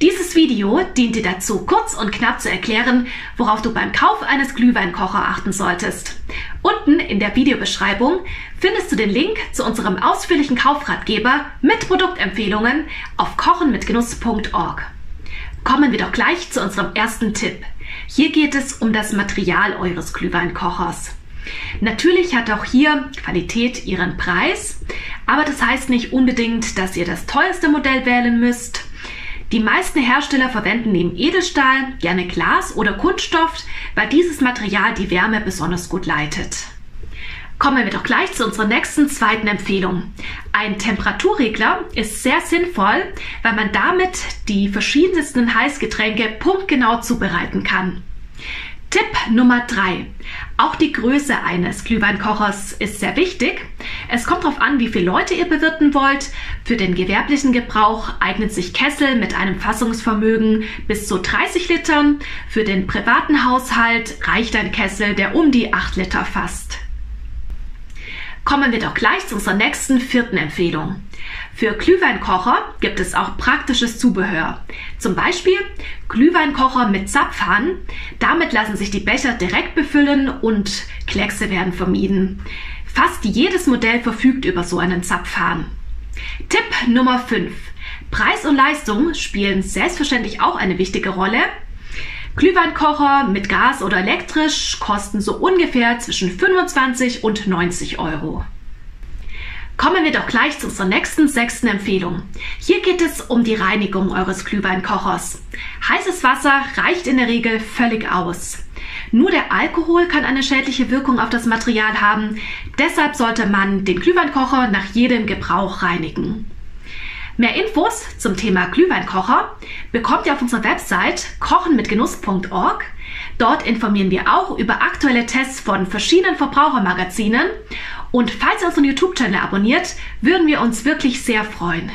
Dieses Video dient dir dazu, kurz und knapp zu erklären, worauf du beim Kauf eines Glühweinkocher achten solltest. Unten in der Videobeschreibung findest du den Link zu unserem ausführlichen Kaufratgeber mit Produktempfehlungen auf kochenmitgenuss.org. Kommen wir doch gleich zu unserem ersten Tipp. Hier geht es um das Material eures Glühweinkochers. Natürlich hat auch hier Qualität ihren Preis, aber das heißt nicht unbedingt, dass ihr das teuerste Modell wählen müsst. Die meisten Hersteller verwenden neben Edelstahl gerne Glas oder Kunststoff, weil dieses Material die Wärme besonders gut leitet. Kommen wir doch gleich zu unserer nächsten zweiten Empfehlung. Ein Temperaturregler ist sehr sinnvoll, weil man damit die verschiedensten Heißgetränke punktgenau zubereiten kann. Tipp Nummer drei: Auch die Größe eines Glühweinkochers ist sehr wichtig. Es kommt darauf an, wie viele Leute ihr bewirten wollt. Für den gewerblichen Gebrauch eignet sich Kessel mit einem Fassungsvermögen bis zu 30 Litern. Für den privaten Haushalt reicht ein Kessel, der um die 8 Liter fasst. Kommen wir doch gleich zu unserer nächsten vierten Empfehlung. Für Glühweinkocher gibt es auch praktisches Zubehör. Zum Beispiel Glühweinkocher mit Zapfhahn. Damit lassen sich die Becher direkt befüllen und Kleckse werden vermieden. Fast jedes Modell verfügt über so einen Zapfhahn. Tipp Nummer 5. Preis und Leistung spielen selbstverständlich auch eine wichtige Rolle. Glühweinkocher mit Gas oder elektrisch kosten so ungefähr zwischen 25 und 90 Euro. Kommen wir doch gleich zu unserer nächsten sechsten Empfehlung. Hier geht es um die Reinigung eures Glühweinkochers. Heißes Wasser reicht in der Regel völlig aus. Nur der Alkohol kann eine schädliche Wirkung auf das Material haben. Deshalb sollte man den Glühweinkocher nach jedem Gebrauch reinigen. Mehr Infos zum Thema Glühweinkocher bekommt ihr auf unserer Website kochenmitgenuss.org. Dort informieren wir auch über aktuelle Tests von verschiedenen Verbrauchermagazinen. Und falls ihr unseren YouTube-Channel abonniert, würden wir uns wirklich sehr freuen.